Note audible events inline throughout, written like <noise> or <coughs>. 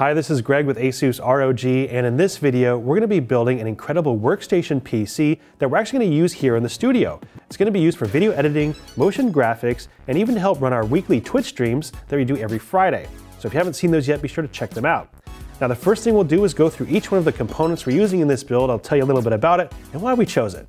Hi, this is Greg with Asus ROG, and in this video, we're going to be building an incredible workstation PC that we're actually going to use here in the studio. It's going to be used for video editing, motion graphics, and even to help run our weekly Twitch streams that we do every Friday. So if you haven't seen those yet, be sure to check them out. Now the first thing we'll do is go through each one of the components we're using in this build. I'll tell you a little bit about it and why we chose it.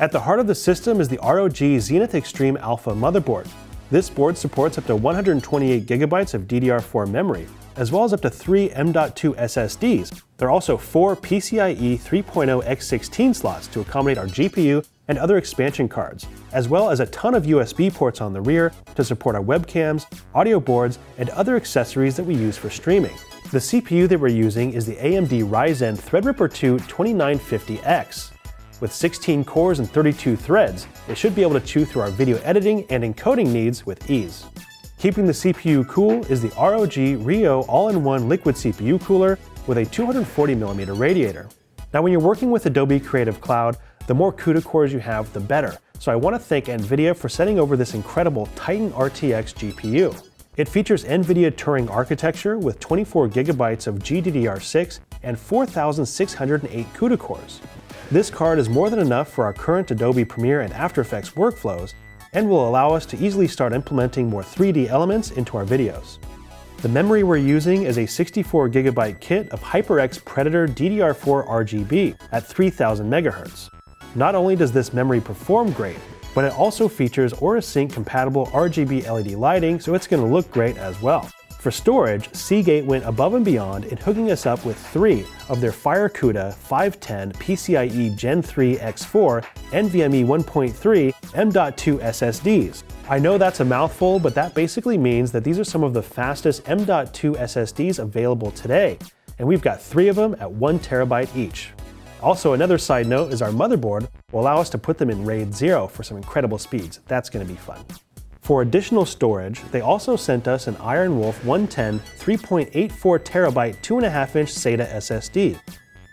At the heart of the system is the ROG Zenith Extreme Alpha motherboard. This board supports up to 128 gigabytes of DDR4 memory, as well as up to three M.2 SSDs. There are also four PCIe 3.0 x16 slots to accommodate our GPU and other expansion cards, as well as a ton of USB ports on the rear to support our webcams, audio boards, and other accessories that we use for streaming. The CPU that we're using is the AMD Ryzen Threadripper 2 2950X. With 16 cores and 32 threads, it should be able to chew through our video editing and encoding needs with ease. Keeping the CPU cool is the ROG Ryuo all-in-one liquid CPU cooler with a 240mm radiator. Now when you're working with Adobe Creative Cloud, the more CUDA cores you have, the better. So I want to thank NVIDIA for sending over this incredible Titan RTX GPU. It features NVIDIA Turing architecture with 24 gigabytes of GDDR6 and 4,608 CUDA cores. This card is more than enough for our current Adobe Premiere and After Effects workflows and will allow us to easily start implementing more 3D elements into our videos. The memory we're using is a 64 gigabyte kit of HyperX Predator DDR4 RGB at 3000 MHz. Not only does this memory perform great, but it also features Aura Sync compatible RGB LED lighting, so it's going to look great as well. For storage, Seagate went above and beyond in hooking us up with three of their FireCuda 510 PCIe Gen 3 X4 NVMe 1.3 M.2 SSDs. I know that's a mouthful, but that basically means that these are some of the fastest M.2 SSDs available today, and we've got three of them at one terabyte each. Also, another side note is our motherboard will allow us to put them in RAID 0 for some incredible speeds. That's going to be fun. For additional storage, they also sent us an IronWolf 110 3.84 terabyte 2.5 inch SATA SSD.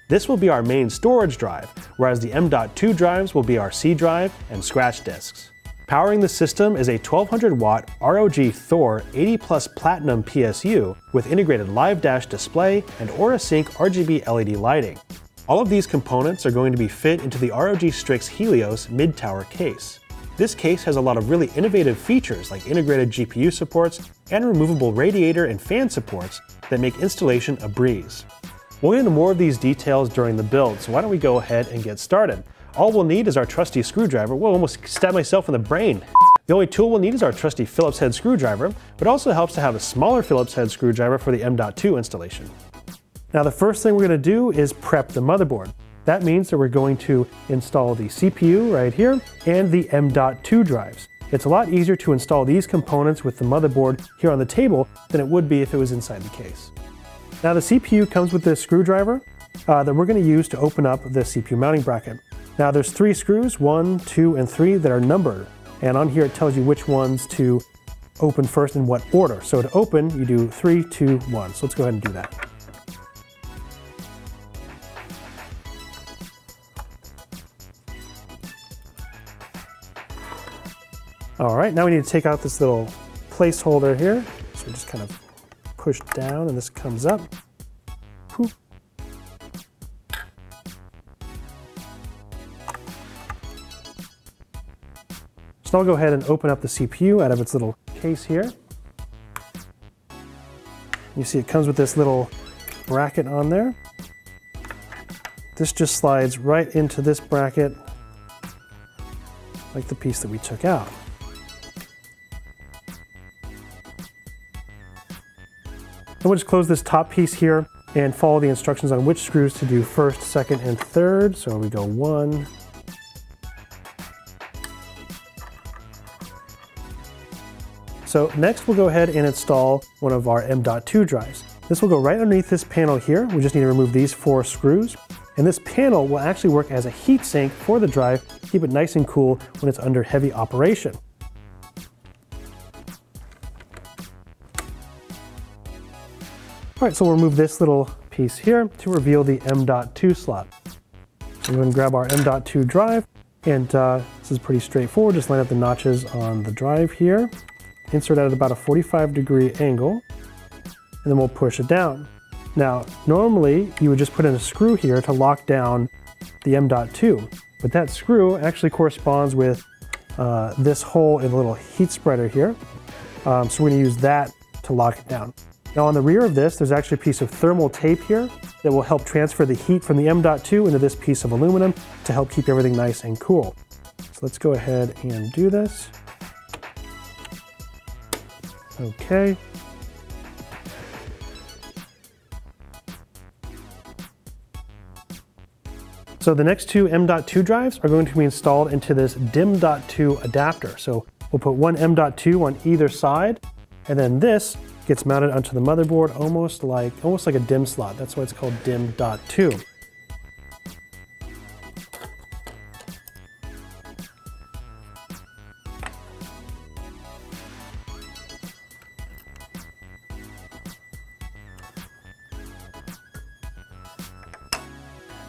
This will be our main storage drive, whereas the M.2 drives will be our C drive and scratch disks. Powering the system is a 1200 watt ROG Thor 80 Plus Platinum PSU with integrated Live Dash display and Aura Sync RGB LED lighting. All of these components are going to be fit into the ROG Strix Helios mid-tower case. This case has a lot of really innovative features like integrated GPU supports and removable radiator and fan supports that make installation a breeze. We'll get into more of these details during the build, so why don't we go ahead and get started. All we'll need is our trusty screwdriver. Whoa, almost stabbed myself in the brain. The only tool we'll need is our trusty Phillips head screwdriver, but also helps to have a smaller Phillips head screwdriver for the M.2 installation. Now the first thing we're gonna do is prep the motherboard. That means that we're going to install the CPU right here and the M.2 drives. It's a lot easier to install these components with the motherboard here on the table than it would be if it was inside the case. Now the CPU comes with this screwdriver uh, that we're going to use to open up the CPU mounting bracket. Now there's three screws, one, two, and three that are numbered. And on here it tells you which ones to open first in what order. So to open, you do three, two, one. So let's go ahead and do that. All right, now we need to take out this little placeholder here. So we just kind of push down and this comes up. So I'll go ahead and open up the CPU out of its little case here. You see it comes with this little bracket on there. This just slides right into this bracket like the piece that we took out. Then we'll just close this top piece here and follow the instructions on which screws to do first, second, and third. So we go one, So next we'll go ahead and install one of our M.2 drives. This will go right underneath this panel here. We just need to remove these four screws. And this panel will actually work as a heat sink for the drive, keep it nice and cool when it's under heavy operation. All right, so we'll remove this little piece here to reveal the M.2 slot. We're going to grab our M.2 drive, and uh, this is pretty straightforward. Just line up the notches on the drive here, insert at about a 45 degree angle, and then we'll push it down. Now, normally you would just put in a screw here to lock down the M.2, but that screw actually corresponds with uh, this hole in the little heat spreader here. Um, so we're gonna use that to lock it down. Now on the rear of this, there's actually a piece of thermal tape here that will help transfer the heat from the M.2 into this piece of aluminum to help keep everything nice and cool. So let's go ahead and do this. Okay. So the next two M.2 drives are going to be installed into this DIMM.2 adapter. So we'll put one M.2 on either side, and then this gets mounted onto the motherboard almost like, almost like a DIMM slot. That's why it's called DIMM.2.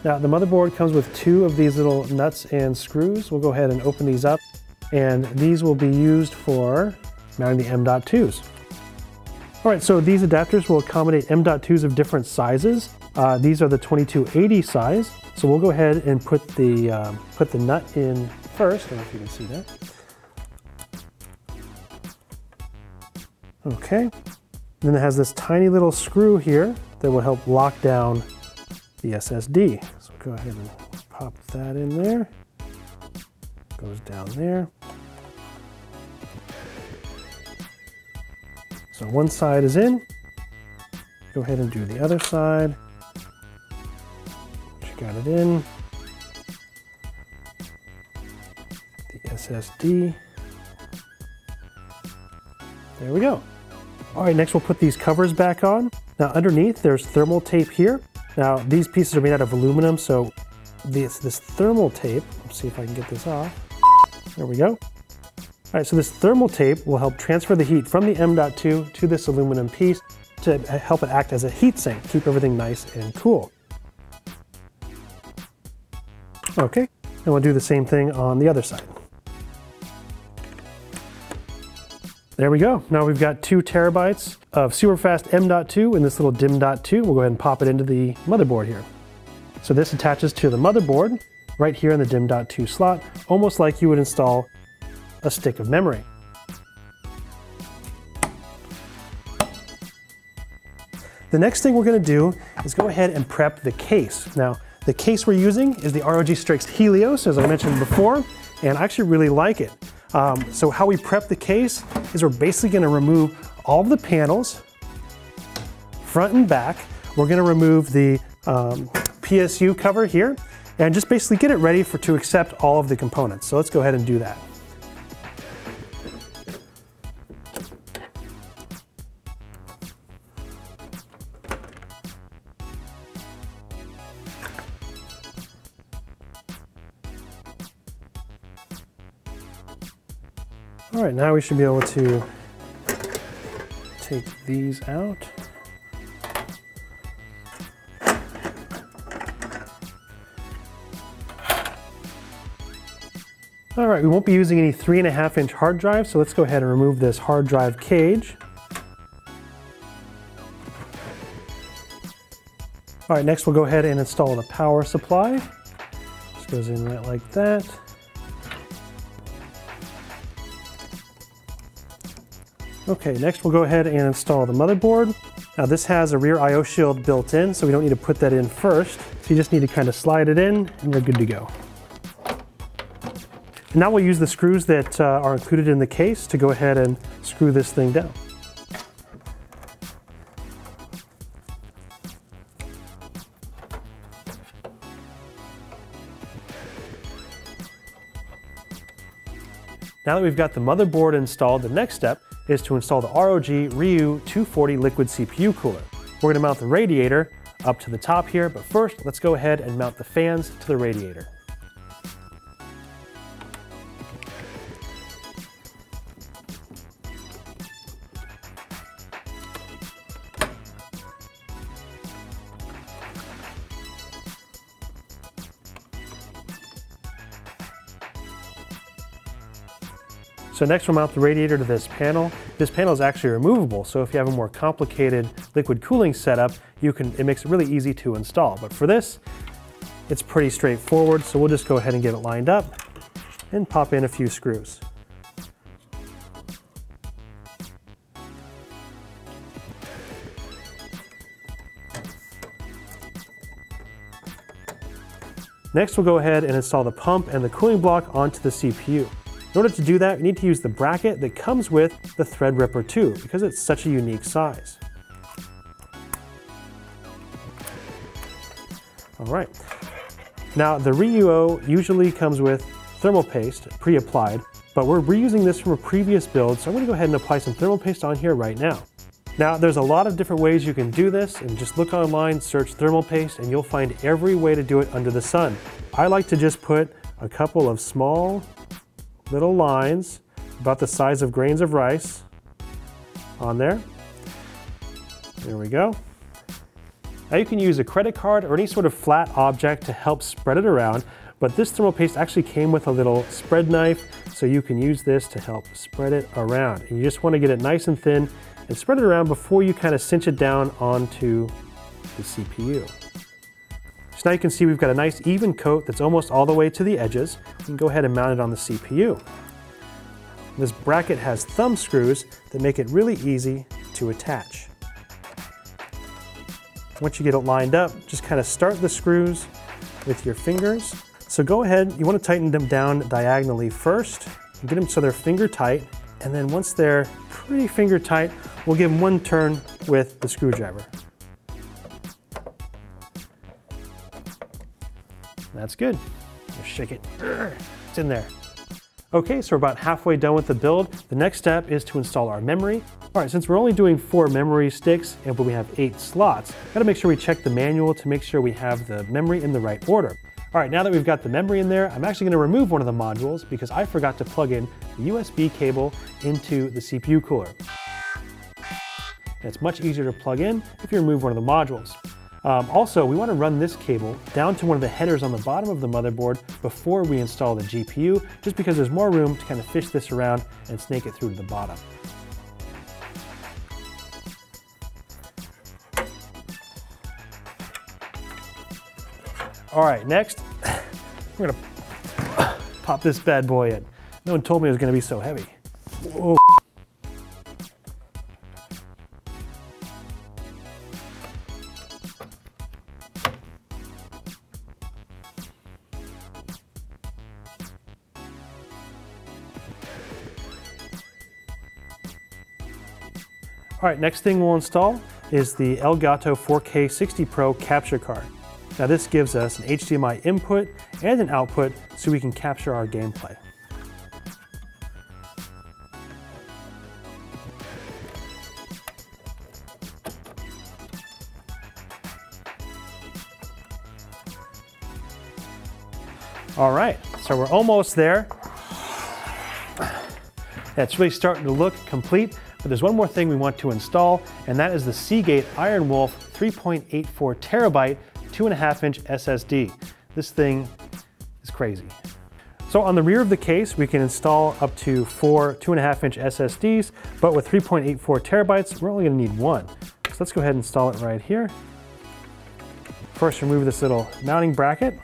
Now the motherboard comes with two of these little nuts and screws. We'll go ahead and open these up and these will be used for mounting the M.2s. All right, so these adapters will accommodate M.2s of different sizes. Uh, these are the 2280 size. So we'll go ahead and put the, um, put the nut in first. I don't know if you can see that. Okay. then it has this tiny little screw here that will help lock down the SSD. So go ahead and pop that in there. Goes down there. So one side is in. Go ahead and do the other side. You got it in. The SSD. There we go. All right, next we'll put these covers back on. Now underneath there's thermal tape here. Now these pieces are made out of aluminum, so this, this thermal tape, let's see if I can get this off. There we go. All right, so this thermal tape will help transfer the heat from the M.2 to this aluminum piece to help it act as a heat sink, keep everything nice and cool. Okay, and we'll do the same thing on the other side. There we go. Now we've got two terabytes of super Superfast M.2 in this little DIMM.2. We'll go ahead and pop it into the motherboard here. So this attaches to the motherboard right here in the DIMM.2 slot, almost like you would install a stick of memory. The next thing we're gonna do is go ahead and prep the case. Now, the case we're using is the ROG Strix Helios, as I mentioned before, and I actually really like it. Um, so how we prep the case is we're basically gonna remove all of the panels, front and back. We're gonna remove the um, PSU cover here and just basically get it ready for to accept all of the components. So let's go ahead and do that. All right, now we should be able to take these out. All right, we won't be using any three and a half inch hard drive, so let's go ahead and remove this hard drive cage. All right, next we'll go ahead and install the power supply. This goes in right like that. Okay, next we'll go ahead and install the motherboard. Now this has a rear IO shield built in, so we don't need to put that in first. So you just need to kind of slide it in and you're good to go. And now we'll use the screws that uh, are included in the case to go ahead and screw this thing down. Now that we've got the motherboard installed, the next step is to install the ROG Ryuo 240 liquid CPU cooler. We're gonna mount the radiator up to the top here, but first let's go ahead and mount the fans to the radiator. So next we'll mount the radiator to this panel. This panel is actually removable, so if you have a more complicated liquid cooling setup, you can, it makes it really easy to install. But for this, it's pretty straightforward. So we'll just go ahead and get it lined up and pop in a few screws. Next, we'll go ahead and install the pump and the cooling block onto the CPU. In order to do that, we need to use the bracket that comes with the Threadripper 2 because it's such a unique size. All right. Now, the Ryuo usually comes with thermal paste pre-applied, but we're reusing this from a previous build, so I'm gonna go ahead and apply some thermal paste on here right now. Now, there's a lot of different ways you can do this, and just look online, search thermal paste, and you'll find every way to do it under the sun. I like to just put a couple of small little lines about the size of grains of rice on there. There we go. Now you can use a credit card or any sort of flat object to help spread it around, but this thermal paste actually came with a little spread knife, so you can use this to help spread it around. And you just wanna get it nice and thin and spread it around before you kind of cinch it down onto the CPU. So now you can see we've got a nice even coat that's almost all the way to the edges. We can go ahead and mount it on the CPU. This bracket has thumb screws that make it really easy to attach. Once you get it lined up, just kind of start the screws with your fingers. So go ahead, you want to tighten them down diagonally first, get them so they're finger tight, and then once they're pretty finger tight, we'll give them one turn with the screwdriver. That's good. Just shake it. It's in there. Okay, so we're about halfway done with the build. The next step is to install our memory. All right, since we're only doing four memory sticks and we have eight slots, gotta make sure we check the manual to make sure we have the memory in the right order. All right, now that we've got the memory in there, I'm actually gonna remove one of the modules because I forgot to plug in the USB cable into the CPU cooler. And it's much easier to plug in if you remove one of the modules. Um, also, we want to run this cable down to one of the headers on the bottom of the motherboard before we install the GPU, just because there's more room to kind of fish this around and snake it through to the bottom. All right, next, <laughs> we're gonna <coughs> pop this bad boy in. No one told me it was gonna be so heavy. Whoa. All right, next thing we'll install is the Elgato 4K 60 Pro capture card. Now this gives us an HDMI input and an output so we can capture our gameplay. All right, so we're almost there. It's really starting to look complete. But there's one more thing we want to install, and that is the Seagate IronWolf 3.84 terabyte, two and a half inch SSD. This thing is crazy. So on the rear of the case, we can install up to four two and a half inch SSDs, but with 3.84 terabytes, we're only gonna need one. So let's go ahead and install it right here. First, remove this little mounting bracket.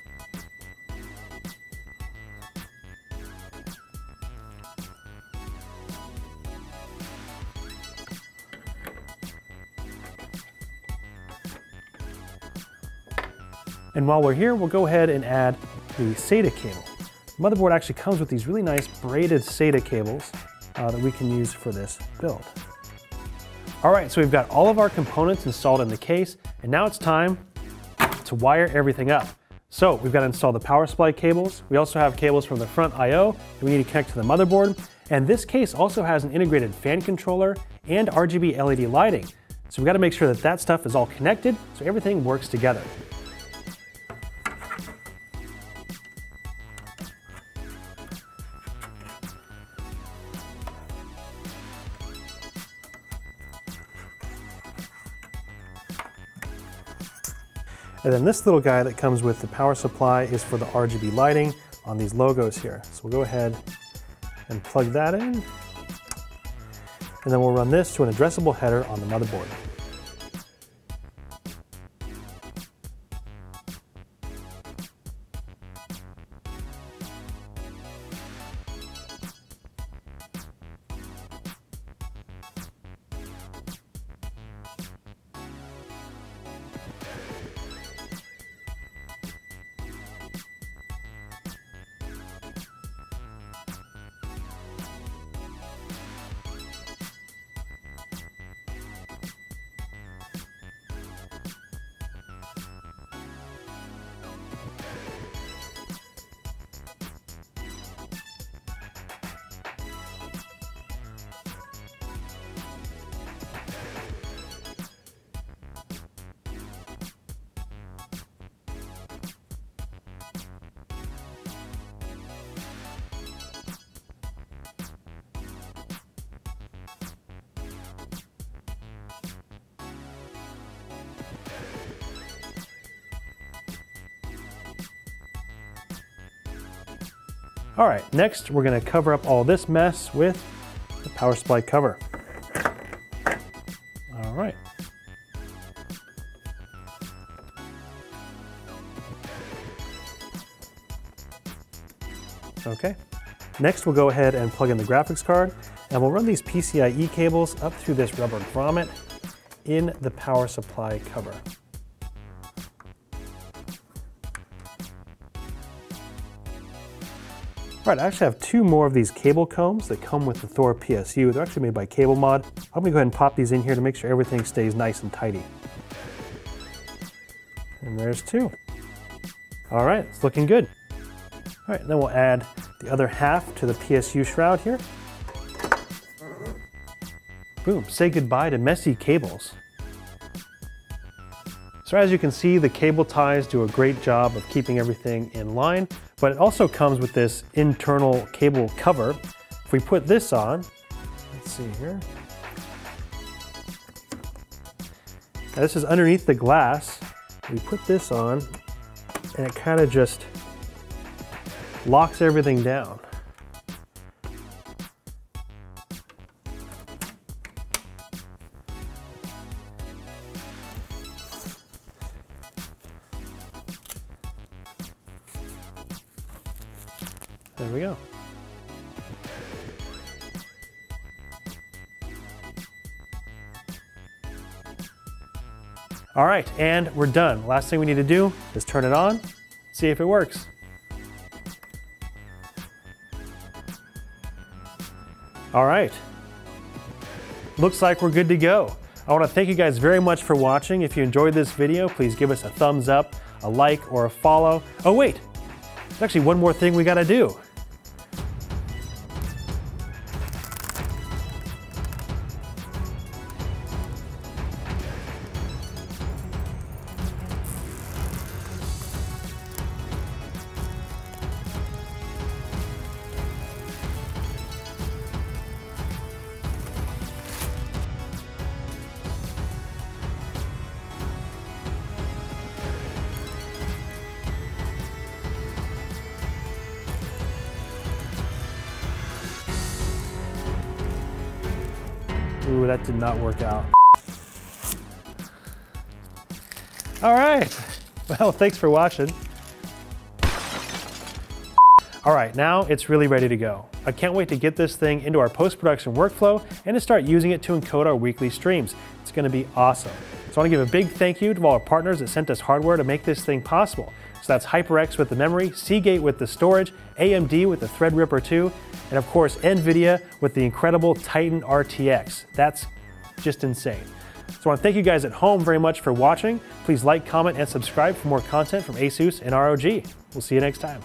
And while we're here, we'll go ahead and add the SATA cable. The motherboard actually comes with these really nice braided SATA cables uh, that we can use for this build. All right, so we've got all of our components installed in the case, and now it's time to wire everything up. So we've got to install the power supply cables. We also have cables from the front I.O. that we need to connect to the motherboard. And this case also has an integrated fan controller and RGB LED lighting. So we've got to make sure that that stuff is all connected so everything works together. And then this little guy that comes with the power supply is for the RGB lighting on these logos here. So we'll go ahead and plug that in. And then we'll run this to an addressable header on the motherboard. All right, next we're gonna cover up all this mess with the power supply cover. All right. Okay. Next, we'll go ahead and plug in the graphics card, and we'll run these PCIe cables up through this rubber grommet in the power supply cover. All right, I actually have two more of these cable combs that come with the Thor PSU. They're actually made by CableMod. I'm gonna go ahead and pop these in here to make sure everything stays nice and tidy. And there's two. All right, it's looking good. All right, then we'll add the other half to the PSU shroud here. Boom, say goodbye to messy cables. So as you can see, the cable ties do a great job of keeping everything in line, but it also comes with this internal cable cover. If we put this on, let's see here. Now this is underneath the glass. We put this on and it kind of just locks everything down. There we go. All right, and we're done. Last thing we need to do is turn it on, see if it works. All right. Looks like we're good to go. I want to thank you guys very much for watching. If you enjoyed this video, please give us a thumbs up, a like, or a follow. Oh wait, there's actually one more thing we got to do. That did not work out. All right. Well, thanks for watching. All right, now it's really ready to go. I can't wait to get this thing into our post-production workflow and to start using it to encode our weekly streams. It's gonna be awesome. So I wanna give a big thank you to all our partners that sent us hardware to make this thing possible. So that's HyperX with the memory, Seagate with the storage, AMD with the Threadripper 2, and of course, NVIDIA with the incredible Titan RTX. That's just insane. So I want to thank you guys at home very much for watching. Please like, comment, and subscribe for more content from ASUS and ROG. We'll see you next time.